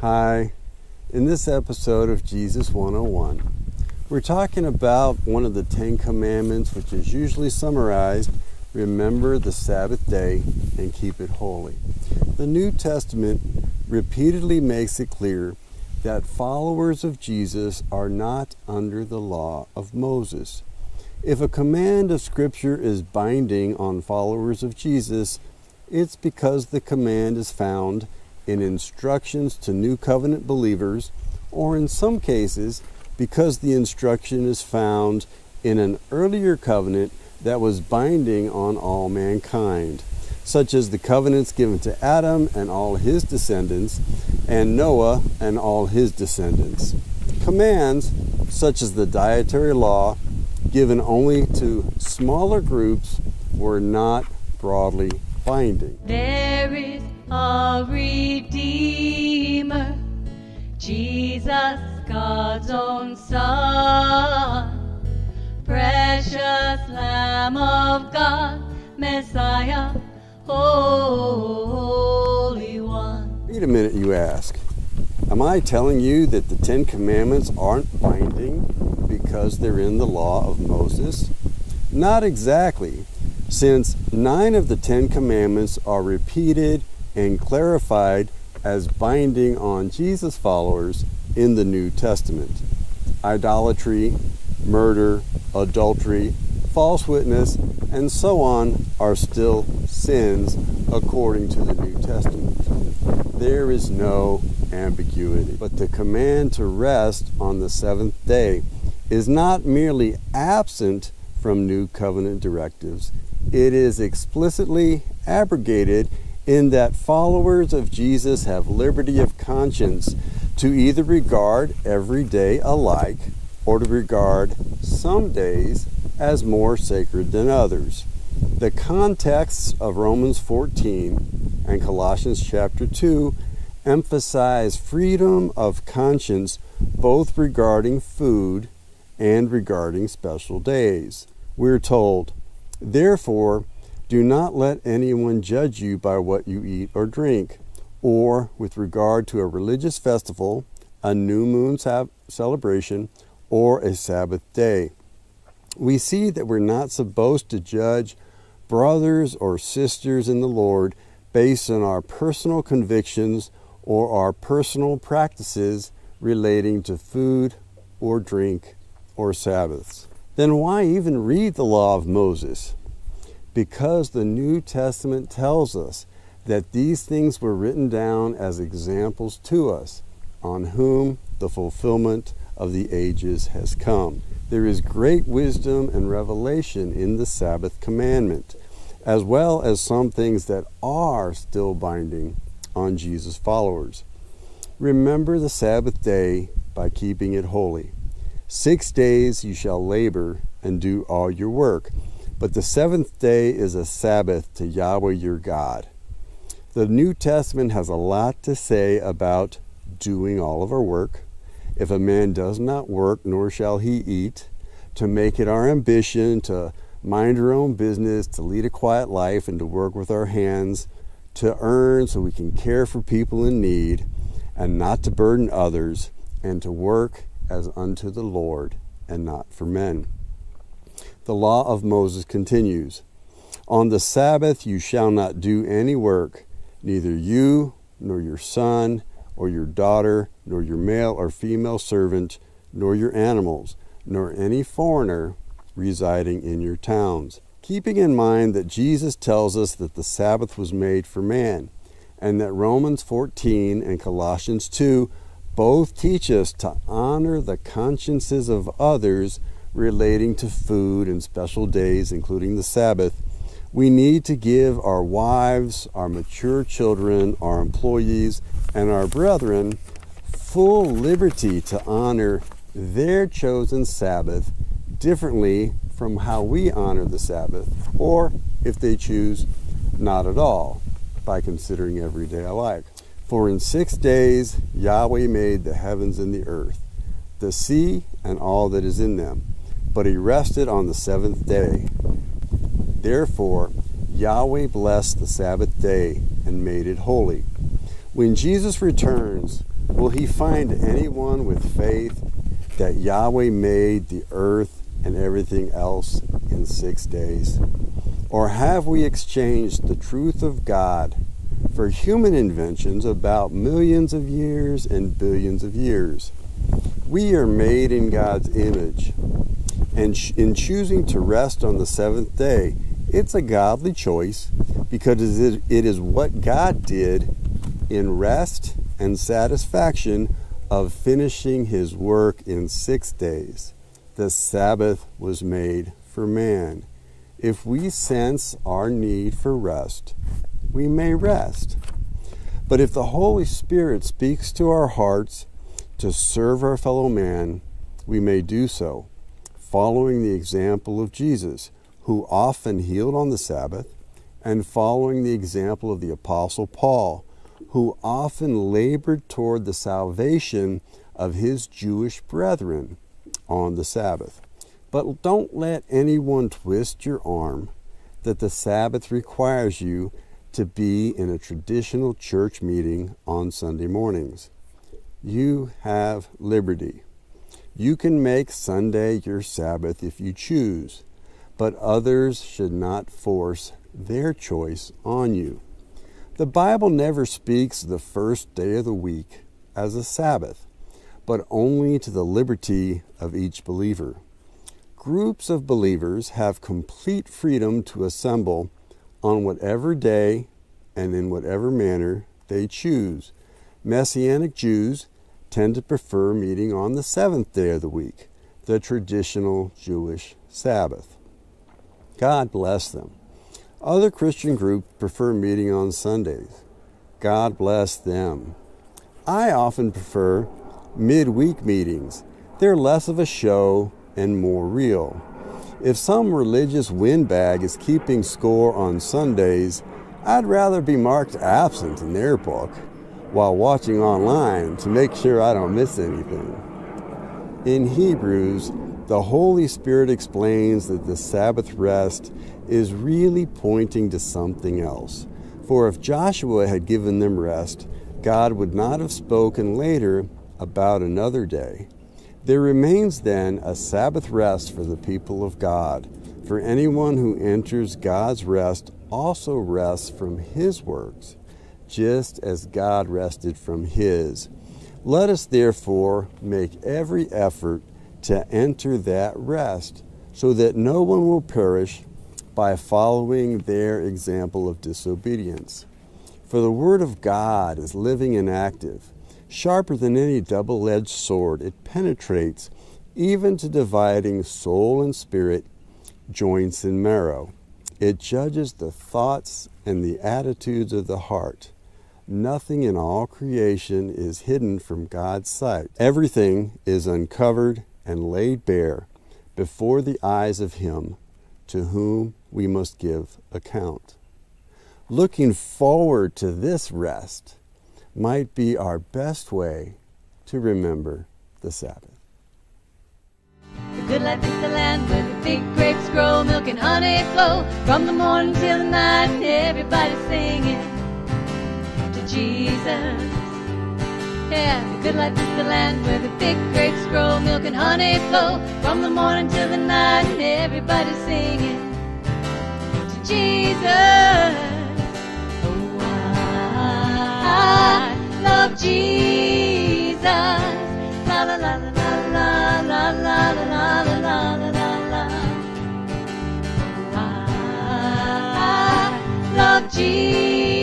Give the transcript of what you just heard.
Hi, in this episode of Jesus 101, we're talking about one of the Ten Commandments, which is usually summarized remember the Sabbath day and keep it holy. The New Testament repeatedly makes it clear that followers of Jesus are not under the law of Moses. If a command of Scripture is binding on followers of Jesus, it's because the command is found in instructions to new covenant believers, or in some cases, because the instruction is found in an earlier covenant that was binding on all mankind, such as the covenants given to Adam and all his descendants, and Noah and all his descendants. Commands, such as the dietary law, given only to smaller groups, were not broadly binding. There is a Redeemer, Jesus, God's own Son, precious Lamb of God, Messiah, Holy One. Wait a minute, you ask. Am I telling you that the Ten Commandments aren't binding because they're in the law of Moses? Not exactly, since nine of the Ten Commandments are repeated and clarified as binding on Jesus followers in the New Testament. Idolatry, murder, adultery, false witness, and so on are still sins according to the New Testament. There is no ambiguity. But the command to rest on the seventh day is not merely absent from New Covenant directives, it is explicitly abrogated in that followers of Jesus have liberty of conscience to either regard every day alike or to regard some days as more sacred than others. The contexts of Romans 14 and Colossians chapter 2 emphasize freedom of conscience both regarding food and regarding special days. We're told, Therefore, do not let anyone judge you by what you eat or drink, or with regard to a religious festival, a new moon celebration, or a Sabbath day. We see that we're not supposed to judge brothers or sisters in the Lord based on our personal convictions or our personal practices relating to food or drink or Sabbaths. Then why even read the law of Moses? because the New Testament tells us that these things were written down as examples to us, on whom the fulfillment of the ages has come. There is great wisdom and revelation in the Sabbath commandment, as well as some things that are still binding on Jesus' followers. Remember the Sabbath day by keeping it holy. Six days you shall labor and do all your work but the seventh day is a Sabbath to Yahweh your God. The New Testament has a lot to say about doing all of our work. If a man does not work, nor shall he eat, to make it our ambition to mind our own business, to lead a quiet life, and to work with our hands, to earn so we can care for people in need, and not to burden others, and to work as unto the Lord and not for men the law of Moses continues On the Sabbath you shall not do any work, neither you, nor your son, or your daughter, nor your male or female servant, nor your animals, nor any foreigner residing in your towns. Keeping in mind that Jesus tells us that the Sabbath was made for man, and that Romans 14 and Colossians 2 both teach us to honor the consciences of others relating to food and special days, including the Sabbath, we need to give our wives, our mature children, our employees, and our brethren full liberty to honor their chosen Sabbath differently from how we honor the Sabbath, or if they choose, not at all, by considering every day alike. For in six days Yahweh made the heavens and the earth, the sea and all that is in them but he rested on the seventh day. Therefore, Yahweh blessed the Sabbath day and made it holy. When Jesus returns, Will he find anyone with faith that Yahweh made the earth and everything else in six days? Or have we exchanged the truth of God for human inventions about millions of years and billions of years? We are made in God's image, and in choosing to rest on the seventh day, it's a godly choice because it is what God did in rest and satisfaction of finishing his work in six days. The Sabbath was made for man. If we sense our need for rest, we may rest. But if the Holy Spirit speaks to our hearts to serve our fellow man, we may do so, following the example of Jesus, who often healed on the Sabbath, and following the example of the Apostle Paul, who often labored toward the salvation of his Jewish brethren on the Sabbath. But don't let anyone twist your arm that the Sabbath requires you to be in a traditional church meeting on Sunday mornings. You have liberty. You can make Sunday your Sabbath if you choose, but others should not force their choice on you. The Bible never speaks the first day of the week as a Sabbath, but only to the liberty of each believer. Groups of believers have complete freedom to assemble on whatever day and in whatever manner they choose. Messianic Jews tend to prefer meeting on the seventh day of the week, the traditional Jewish Sabbath. God bless them. Other Christian groups prefer meeting on Sundays. God bless them. I often prefer midweek meetings. They're less of a show and more real. If some religious windbag is keeping score on Sundays, I'd rather be marked absent in their book while watching online to make sure I don't miss anything. In Hebrews, the Holy Spirit explains that the Sabbath rest is really pointing to something else. For if Joshua had given them rest, God would not have spoken later about another day. There remains then a Sabbath rest for the people of God. For anyone who enters God's rest also rests from his works, just as God rested from his. Let us therefore make every effort to enter that rest, so that no one will perish by following their example of disobedience. For the Word of God is living and active, sharper than any double edged sword. It penetrates even to dividing soul and spirit, joints and marrow. It judges the thoughts and the attitudes of the heart. Nothing in all creation is hidden from God's sight. Everything is uncovered and laid bare before the eyes of Him to whom we must give account. Looking forward to this rest might be our best way to remember the Sabbath. The good life is the land where the big grapes grow, milk and honey flow from the morning till the night. Everybody's singing to Jesus. Yeah, the good life is the land where the big grapes grow, milk and honey flow from the morning till the night, and everybody's singing to Jesus. Oh, I, of Jesus. La la la la la la la la la la la la la. I love Jesus.